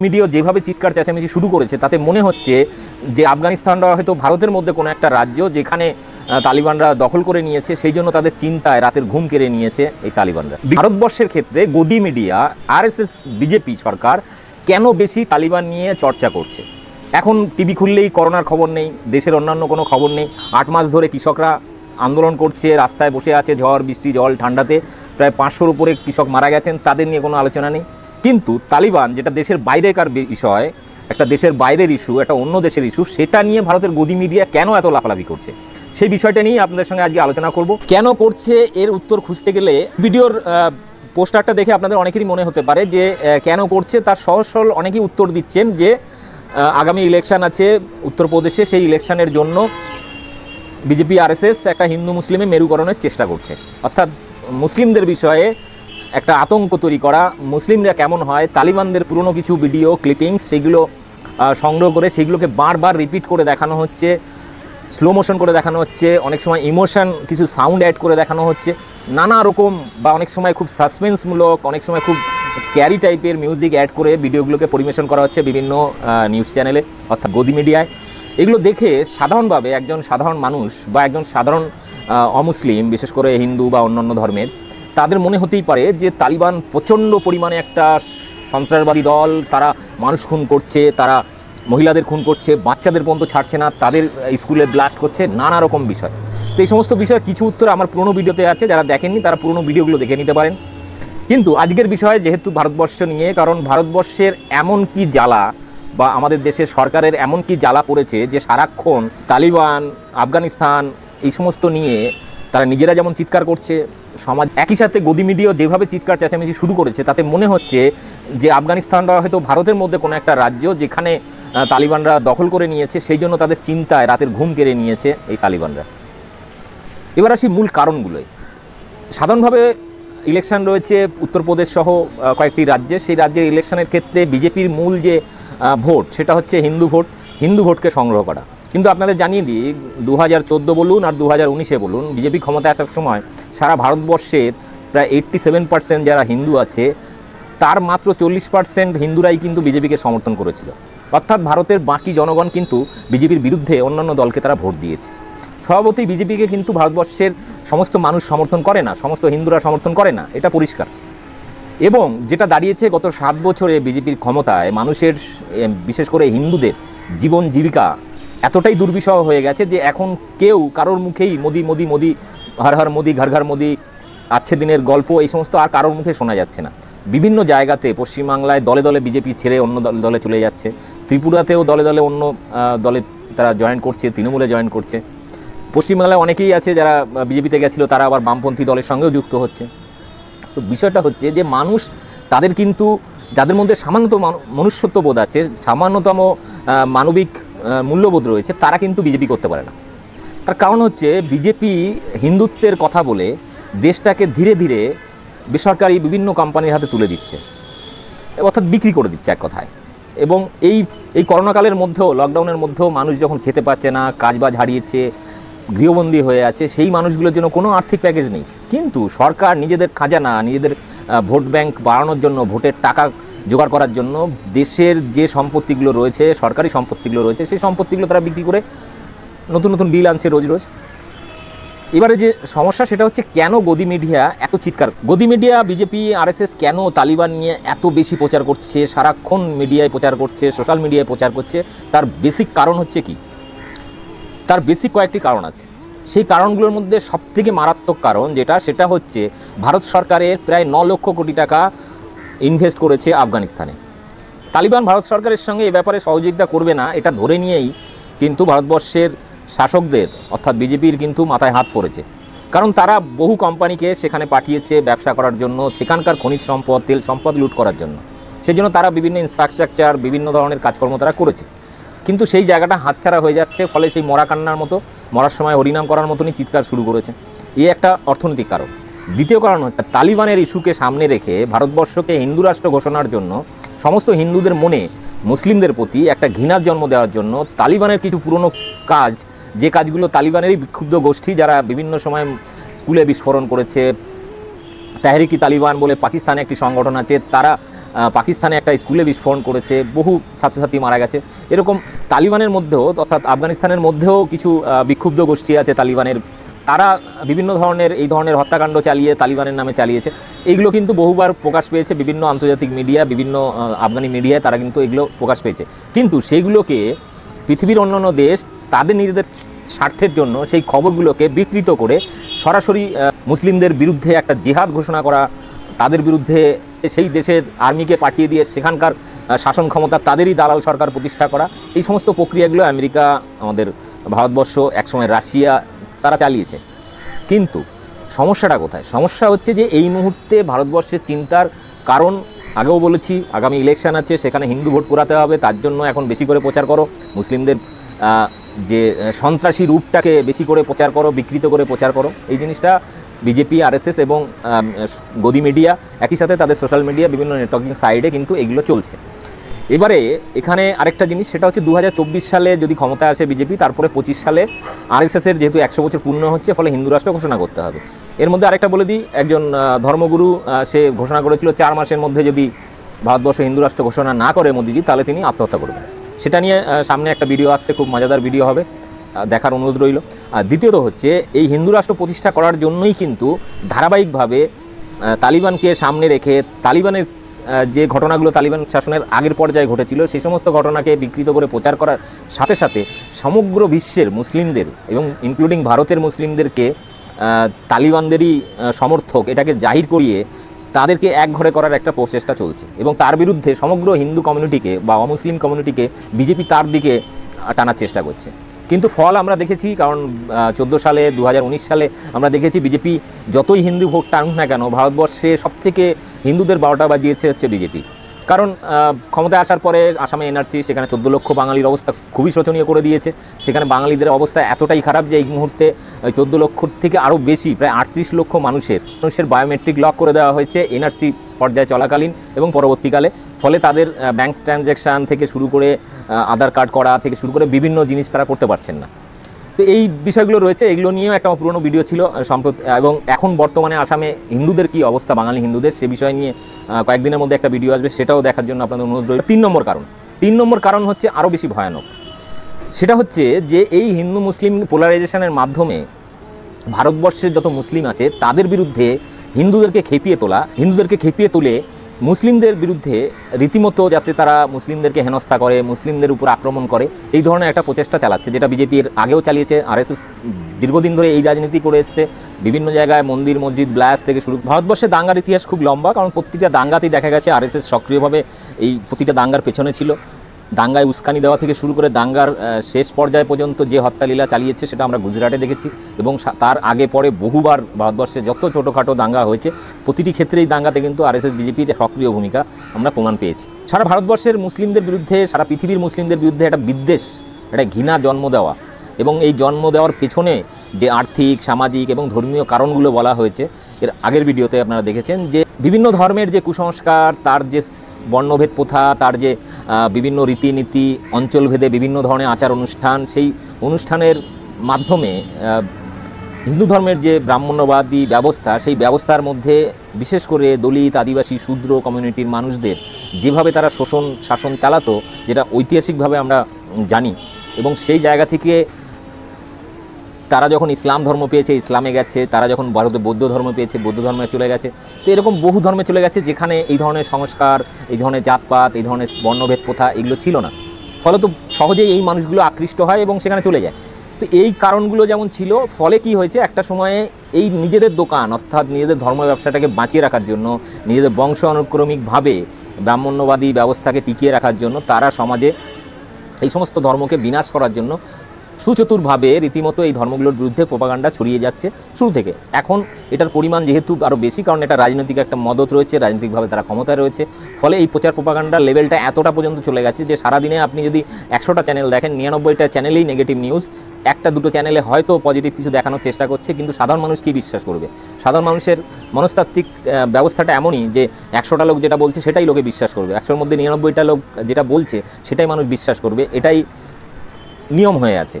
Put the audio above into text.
Media যেভাবে চিৎকার চেঁচামেচি শুরু করেছে তাতে মনে হচ্ছে যে আফগানিস্তানরা হয়তো ভারতের মধ্যে কোনো একটা রাজ্য যেখানে তালিবানরা দখল করে নিয়েছে সেই জন্য তাদের চিন্তায় রাতের ঘুম কেড়ে নিয়েছে এই তালিবানরা। ভারতবর্ষের ক্ষেত্রে গদি মিডিয়া আরএসএস বিজেপি সরকার কেন বেশি তালিবান নিয়ে চর্চা করছে? এখন টিভি খুললেই করোনার খবর নেই দেশের অন্যান্য কোনো খবর নেই। আট মাস ধরে কৃষকরা আন্দোলন করছে রাস্তায় বসে আছে ঝড় বৃষ্টি জল ঠান্ডাতে। প্রায় পাঁচশোর উপরে কৃষক মারা গেছেন তাদের নিয়ে কোনো আলোচনা নেই। কিন্তু তালিবান, যেটা দেশের বাইরেকার বিষয় একটা দেশের বাইরের ইস্যু, একটা অন্য দেশের ইস্যু, সেটা নিয়ে ভারতের গদি মিডিয়া কেন এত লাফালাফি করছে? সেই বিষয়টা নিয়ে আপনাদের সঙ্গে আজকে আলোচনা করব। কেন করছে এর উত্তর খুঁজতে গেলে ভিডিওর পোস্টারটা দেখে আপনাদের অনেকেরই মনে হতে পারে যে কেন করছে, তার সহজ সরল অনেকেই উত্তর দিচ্ছেন যে আগামী ইলেকশন আছে উত্তরপ্রদেশে, সেই ইলেকশানের জন্য বিজেপি, আরএসএস একটা হিন্দু মুসলিমে মেরুকরণের চেষ্টা করছে। অর্থাৎ মুসলিমদের বিষয়ে একটা আতঙ্ক তৈরি করা। মুসলিমরা কেমন হয়? তালিবানদের পুরনো কিছু ভিডিও ক্লিপিংস সেগুলো সংগ্রহ করে সেগুলোকে বারবার রিপিট করে দেখানো হচ্ছে। স্লো মোশন করে দেখানো হচ্ছে। অনেক সময় ইমোশন কিছু সাউন্ড অ্যাড করে দেখানো হচ্ছে। নানা রকম বা অনেক সময় খুব সাসপেন্সমূলক অনেক সময় খুব স্ক্যারি টাইপের মিউজিক অ্যাড করে ভিডিওগুলোকে পরিবেশন করা হচ্ছে বিভিন্ন নিউজ চ্যানেলে অর্থাৎ গদি মিডিয়ায় এগুলো দেখে সাধারণভাবে একজন সাধারণ মানুষ বা একজন সাধারণ অমুসলিম, বিশেষ করে হিন্দু বা অন্যান্য ধর্মের তাদের মনে হতেই পারে যে তালিবান প্রচণ্ড পরিমাণে একটা সন্ত্রাসবাদী দল, তারা মানুষ খুন করছে, তারা মহিলাদের খুন করছে, বাচ্চাদের পর্যন্ত ছাড়ছে না, তাদের স্কুলে ব্লাস্ট করছে, নানা রকম বিষয়। তো এই সমস্ত বিষয়ের কিছু উত্তর আমার পুরনো ভিডিওতে আছে, যারা দেখেননি তারা পুরনো ভিডিওগুলো দেখে নিতে পারেন। কিন্তু আজকের বিষয় যেহেতু ভারতবর্ষ নিয়ে, কারণ ভারতবর্ষের এমন কি জ্বালা বা আমাদের দেশের সরকারের এমন কি জ্বালা পড়েছে যে সারাক্ষণ তালিবান, আফগানিস্তান এই সমস্ত নিয়ে তারা নিজেরা যেমন চিৎকার করছে, সমাজ একই সাথে গদি মিডিয়া যেভাবে চিৎকার, চেঁচামেচি শুরু করেছে, তাতে মনে হচ্ছে যে আফগানিস্তানরা হয়তো ভারতের মধ্যে কোনো একটা রাজ্য যেখানে তালিবানরা দখল করে নিয়েছে, সেই জন্য তাদের চিন্তায় রাতের ঘুম কেড়ে নিয়েছে এই তালিবানরা। এবার আসি মূল কারণগুলোই সাধারণভাবে ইলেকশন রয়েছে উত্তরপ্রদেশ সহ কয়েকটি রাজ্যে। সেই রাজ্যের ইলেকশনের ক্ষেত্রে বিজেপির মূল যে ভোট, সেটা হচ্ছে হিন্দু ভোট। হিন্দু ভোটকে সংগ্রহ করা। কিন্তু আপনাদের জানিয়ে দিই দু হাজার চোদ্দ বলুন আর দু হাজার বলুন, বিজেপি ক্ষমতায় আসার সময় সারা ভারতবর্ষের প্রায় এইট্টি সেভেন পার্সেন্ট যারা হিন্দু আছে, তার মাত্র চল্লিশ পার্সেন্ট হিন্দুরাই কিন্তু বিজেপিকে সমর্থন করেছিল। অর্থাৎ ভারতের বাকি জনগণ কিন্তু বিজেপির বিরুদ্ধে অন্যান্য দলকে তারা ভোট দিয়েছে। স্বভাবতই বিজেপিকে কিন্তু ভারতবর্ষের সমস্ত মানুষ সমর্থন করে না, সমস্ত হিন্দুরা সমর্থন করে না, এটা পরিষ্কার। এবং যেটা দাঁড়িয়েছে গত সাত বছরে বিজেপির ক্ষমতায় মানুষের, বিশেষ করে হিন্দুদের জীবন জীবিকা এতটাই দুর্বিষহ হয়ে গেছে যে এখন কেউ কারোর মুখেই মোদি মোদি মোদি, হর হর মোদি, ঘর ঘর মোদি আচ্ছে দিনের গল্প এই সমস্ত আর কারোর মুখে শোনা যাচ্ছে না। বিভিন্ন জায়গাতে পশ্চিমবাংলায় দলে দলে বিজেপি ছেড়ে অন্য দল- চলে যাচ্ছে। ত্রিপুরাতেও দলে দলে অন্য দলে তারা জয়েন করছে, তৃণমূলে জয়েন করছে। পশ্চিমবাংলায় অনেকেই আছে যারা বিজেপিতে গেছিল, তারা আবার বামপন্থী দলের সঙ্গেও যুক্ত হচ্ছে। তো বিষয়টা হচ্ছে যে মানুষ তাদের কিন্তু, যাদের মধ্যে সামান্যতম মানু- মনুষ্যত্ববোধ আছে, সামান্যতম মানবিক মূল্যবোধ রয়েছে, তারা কিন্তু বিজেপি করতে পারে না। তার কারণ হচ্ছে বিজেপি হিন্দুত্বের কথা বলে দেশটাকে ধীরে ধীরে বেসরকারি বিভিন্ন কোম্পানির হাতে তুলে দিচ্ছে, অর্থাৎ বিক্রি করে দিচ্ছে এক কথায়। এবং এই এই করোনাকালের মধ্যেও, লকডাউনের মধ্যেও মানুষ যখন খেতে পাচ্ছে না, কাজবাজ হারিয়েছে, গৃহবন্দী হয়ে আছে, সেই মানুষগুলোর জন্য কোনো আর্থিক প্যাকেজ নেই। কিন্তু সরকার নিজেদের খাজানা, নিজেদের ভোট ব্যাংক বাড়ানোর জন্য ভোটের টাকা জোগাড় করার জন্য দেশের যে সম্পত্তিগুলো রয়েছে, সরকারি সম্পত্তিগুলো রয়েছে, সেই সম্পত্তিগুলো তারা বিক্রি করে নতুন নতুন বিল আনছে রোজ রোজ। এবারে যে সমস্যা সেটা হচ্ছে কেন গদি মিডিয়া এত চিৎকার? গদি মিডিয়া, বিজেপি, আরএসএস কেন তালিবান নিয়ে এত বেশি প্রচার করছে? সারাক্ষণ মিডিয়ায় প্রচার করছে, সোশ্যাল মিডিয়ায় প্রচার করছে। তার বেসিক কারণ হচ্ছে কি? তার বেসিক কয়েকটি কারণ আছে। সেই কারণগুলোর মধ্যে সবথেকে মারাত্মক কারণ যেটা, সেটা হচ্ছে ভারত সরকারের প্রায় ন লক্ষ কোটি টাকা ইনভেস্ট করেছে আফগানিস্তানে। তালিবান ভারত সরকারের সঙ্গে এ ব্যাপারে সহযোগিতা করবে না, এটা ধরে নিয়েই কিন্তু ভারতবর্ষের শাসকদের, অর্থাৎ বিজেপির কিন্তু মাথায় হাত পড়েছে। কারণ তারা বহু কোম্পানিকে সেখানে পাঠিয়েছে ব্যবসা করার জন্য, সেখানকার খনিজ সম্পদ, তেল সম্পদ লুট করার জন্য। সেই জন্য তারা বিভিন্ন ইনফ্রাস্ট্রাকচার বিভিন্ন ধরনের কাজকর্ম তারা করেছে। কিন্তু সেই জায়গাটা হাতছাড়া হয়ে যাচ্ছে, ফলে সেই মরা কান্নার মতো, মরার সময় হরিনাম করার মতনই চিৎকার শুরু করেছে। এই একটা অর্থনৈতিক কারণ। দ্বিতীয় কারণ হচ্ছে তালিবানের ইস্যুকে সামনে রেখে ভারতবর্ষকে হিন্দু রাষ্ট্র ঘোষণার জন্য সমস্ত হিন্দুদের মনে মুসলিমদের প্রতি একটা ঘৃণার জন্ম দেওয়ার জন্য তালিবানের কিছু পুরনো কাজ, যে কাজগুলো তালিবানেরই বিক্ষুব্ধ গোষ্ঠী যারা বিভিন্ন সময় স্কুলে বিস্ফোরণ করেছে, তেহরিকি তালিবান বলে পাকিস্তানে একটি সংগঠন আছে, তারা পাকিস্তানে একটা স্কুলে বিস্ফোরণ করেছে, বহু ছাত্রছাত্রী মারা গেছে। এরকম তালিবানের মধ্যেও, অর্থাৎ আফগানিস্তানের মধ্যেও কিছু বিক্ষুব্ধ গোষ্ঠী আছে তালিবানের তারা বিভিন্ন ধরনের, এই ধরনের হত্যাকাণ্ড চালিয়ে তালিবানের নামে চালিয়েছে। এইগুলো কিন্তু বহুবার প্রকাশ পেয়েছে বিভিন্ন আন্তর্জাতিক মিডিয়া, বিভিন্ন আফগানি মিডিয়ায় তারা কিন্তু এগুলো প্রকাশ পেয়েছে। কিন্তু সেইগুলোকে পৃথিবীর অন্যান্য দেশ তাদের নিজেদের স্বার্থের জন্য সেই খবরগুলোকে বিকৃত করে সরাসরি মুসলিমদের বিরুদ্ধে একটা জেহাদ ঘোষণা করা, তাদের বিরুদ্ধে সেই দেশের আর্মিকে পাঠিয়ে দিয়ে সেখানকার শাসন ক্ষমতা তাদেরই দালাল সরকার প্রতিষ্ঠা করা, এই সমস্ত প্রক্রিয়াগুলো আমেরিকা, আমাদের ভারতবর্ষ, একসময় রাশিয়া তারা চালিয়েছে। কিন্তু সমস্যাটা কোথায়? সমস্যা হচ্ছে যে এই মুহূর্তে ভারতবর্ষের চিন্তার কারণ, আগেও বলেছি, আগামী ইলেকশন আছে, সেখানে হিন্দু ভোট করাতে হবে, তার জন্য এখন বেশি করে প্রচার করো। মুসলিমদের যে সন্ত্রাসী রূপটাকে বেশি করে প্রচার করো, বিকৃত করে প্রচার করো। এই জিনিসটা বিজেপি, আরএসএস এবং গদি মিডিয়া একই সাথে তাদের সোশ্যাল মিডিয়া বিভিন্ন নেটওয়ার্কিং সাইডে কিন্তু এগুলো চলছে। এবারে এখানে আরেকটা জিনিস, সেটা হচ্ছে দু হাজার চব্বিশ সালে যদি ক্ষমতায় আসে বিজেপি, তারপরে পঁচিশ সালে আরএসএসের যেহেতু একশো বছর পূর্ণ হচ্ছে, ফলে হিন্দু রাষ্ট্র ঘোষণা করতে হবে। এর মধ্যে আরেকটা বলে দিই, একজন ধর্মগুরু সে ঘোষণা করেছিল চার মাসের মধ্যে যদি ভারতবর্ষ হিন্দু রাষ্ট্র ঘোষণা না করে মোদিজি, তাহলে তিনি আত্মহত্যা করবেন। সেটা নিয়ে সামনে একটা ভিডিও আসছে, খুব মজাদার ভিডিও হবে দেখার অনুরোধ রইল। আর দ্বিতীয়ত হচ্ছে, এই হিন্দু রাষ্ট্র প্রতিষ্ঠা করার জন্যই কিন্তু ধারাবাহিকভাবে তালিবানকে সামনে রেখে তালিবানের যে ঘটনাগুলো তালিবান শাসনের আগের পর্যায়ে ঘটেছিল সেই সমস্ত ঘটনাকে বিকৃত করে প্রচার করার সাথে সাথে সমগ্র বিশ্বের মুসলিমদের এবং ইনক্লুডিং ভারতের মুসলিমদেরকে তালিবানদেরই সমর্থক এটাকে জাহির করিয়ে তাদেরকে এক ঘরে করার একটা প্রচেষ্টা চলছে এবং তার বিরুদ্ধে সমগ্র হিন্দু কমিউনিটিকে বা অমুসলিম কমিউনিটিকে বিজেপি তার দিকে টানার চেষ্টা করছে। কিন্তু ফল আমরা দেখেছি, কারণ চোদ্দ সালে দু হাজার উনিশ সালে আমরা দেখেছি বিজেপি যতই হিন্দু ভোট টানুক না কেন, ভারতবর্ষে সবথেকে হিন্দুদের বারোটা বাজিয়েছে হচ্ছে বিজেপি। কারণ ক্ষমতায় আসার পরে আসামে এনআরসি, সেখানে চোদ্দ লক্ষ বাঙালির অবস্থা খুবই শোচনীয় করে দিয়েছে। সেখানে বাঙালিদের অবস্থা এতটাই খারাপ যে এই মুহূর্তে ওই চোদ্দ লক্ষ থেকে আরও বেশি, প্রায় আটত্রিশ লক্ষ মানুষের মানুষের বায়োমেট্রিক লক করে দেওয়া হয়েছে এনআরসি পর্যায়ে চলাকালীন এবং পরবর্তীকালে। ফলে তাদের ব্যাংক ট্রানজ্যাকশান থেকে শুরু করে আধার কার্ড করা থেকে শুরু করে বিভিন্ন জিনিস তারা করতে পারছেন না। তো এই বিষয়গুলো রয়েছে, এগুলো নিয়েও একটা পুরনো ভিডিও ছিল সম্প্রতি, এবং এখন বর্তমানে আসামে হিন্দুদের কি অবস্থা, বাঙালি হিন্দুদের, সে বিষয় নিয়ে কয়েকদিনের মধ্যে একটা ভিডিও আসবে, সেটাও দেখার জন্য আপনাদের অনুরোধ রইল। তিন নম্বর কারণ, তিন নম্বর কারণ হচ্ছে আরও বেশি ভয়ানক। সেটা হচ্ছে যে এই হিন্দু মুসলিম পোলারাইজেশনের মাধ্যমে ভারতবর্ষের যত মুসলিম আছে, তাদের বিরুদ্ধে হিন্দুদেরকে খেপিয়ে তোলা, হিন্দুদেরকে খেপিয়ে তুলে মুসলিমদের বিরুদ্ধে রীতিমতো যাতে তারা মুসলিমদেরকে হেনস্থা করে, মুসলিমদের উপর আক্রমণ করে, এই ধরনের একটা প্রচেষ্টা চালাচ্ছে, যেটা বিজেপির আগেও চালিয়েছে, আরএসএস দীর্ঘদিন ধরে এই রাজনীতি করে এসছে। বিভিন্ন জায়গায় মন্দির, মসজিদ ব্লাস থেকে শুরু ভারতবর্ষে দাঙ্গার ইতিহাস খুব লম্বা, কারণ প্রতিটা দাঙ্গাতেই দেখা গেছে আরএসএস সক্রিয়ভাবে এই প্রতিটা দাঙ্গার পেছনে ছিল। দাঙ্গায় উস্কানি দেওয়া থেকে শুরু করে দাঙ্গার শেষ পর্যায় পর্যন্ত যে হত্যালীলা চালিয়েছে সেটা আমরা গুজরাটে দেখেছি এবং তার আগে পরে বহুবার ভারতবর্ষে যত ছোটোখাটো দাঙ্গা হয়েছে, প্রতিটি ক্ষেত্রেই দাঙ্গাতে কিন্তু আরএসএস, বিজেপির সক্রিয় ভূমিকা আমরা প্রমাণ পেয়েছি। সারা ভারতবর্ষের মুসলিমদের বিরুদ্ধে, সারা পৃথিবীর মুসলিমদের বিরুদ্ধে একটা বিদ্বেষ, একটা ঘৃণা জন্ম দেওয়া এবং এই জন্ম দেওয়ার পেছনে যে আর্থিক, সামাজিক এবং ধর্মীয় কারণগুলো বলা হয়েছে, এর আগের ভিডিওতে আপনারা দেখেছেন যে বিভিন্ন ধর্মের যে কুসংস্কার, তার যে বর্ণভেদ প্রথা, তার যে বিভিন্ন রীতিনীতি, অঞ্চলভেদে বিভিন্ন ধরনের আচার অনুষ্ঠান, সেই অনুষ্ঠানের মাধ্যমে হিন্দু ধর্মের যে ব্রাহ্মণ্যবাদী ব্যবস্থা, সেই ব্যবস্থার মধ্যে বিশেষ করে দলিত, আদিবাসী, শূদ্র কমিউনিটির মানুষদের যেভাবে তারা শোষণ, শাসন চালাতো, যেটা ঐতিহাসিকভাবে আমরা জানি এবং সেই জায়গা থেকে তারা যখন ইসলাম ধর্ম পেয়েছে, ইসলামে গেছে, তারা যখন ভারতে বৌদ্ধ ধর্ম পেয়েছে, বৌদ্ধ ধর্মে চলে গেছে, তো এরকম বহু ধর্মে চলে গেছে যেখানে এই ধরনের সংস্কার, এই ধরনের জাতপাত, এই ধরনের বর্ণভেদ প্রথা এগুলো ছিল না। ফলত সহজেই এই মানুষগুলো আকৃষ্ট হয় এবং সেখানে চলে যায়। তো এই কারণগুলো যেমন ছিল, ফলে কি হয়েছে? একটা সময়ে এই নিজেদের দোকান, অর্থাৎ নিজেদের ধর্ম ব্যবসাটাকে বাঁচিয়ে রাখার জন্য, নিজেদের বংশ অনুক্রমিকভাবে ব্রাহ্মণ্যবাদী ব্যবস্থাকে টিকিয়ে রাখার জন্য, তারা সমাজে এই সমস্ত ধর্মকে বিনাশ করার জন্য সুচতুরভাবে রীতিমতো এই ধর্মগুলোর বিরুদ্ধে প্রপাগান্ডা ছড়িয়ে যাচ্ছে শুরু থেকে। এখন এটার পরিমাণ যেহেতু আরও বেশি, কারণ এটা রাজনৈতিক একটা মদত রয়েছে, রাজনৈতিকভাবে তারা ক্ষমতায় রয়েছে। ফলে এই প্রচার প্রপাগান্ডার লেভেলটা এতটা পর্যন্ত চলে গেছে যে সারাদিনে আপনি যদি একশোটা চ্যানেল দেখেন, নিরানব্বইটা চ্যানেলেই নেগেটিভ নিউজ একটা দুটো চ্যানেলে হয়তো পজিটিভ কিছু দেখানোর চেষ্টা করছে, কিন্তু সাধারণ মানুষ কি বিশ্বাস করবে? সাধারণ মানুষের মনস্তাত্ত্বিক ব্যবস্থাটা এমনই যে একশোটা লোক যেটা বলছে সেটাই লোকে বিশ্বাস করবে। একশোর মধ্যে নিরানব্বইটা লোক যেটা বলছে সেটাই মানুষ বিশ্বাস করবে। এটাই নিয়ম হয়ে আছে।